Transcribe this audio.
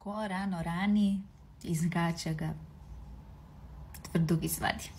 Ko rano rani, izgaća ga, tvrdog izvadi.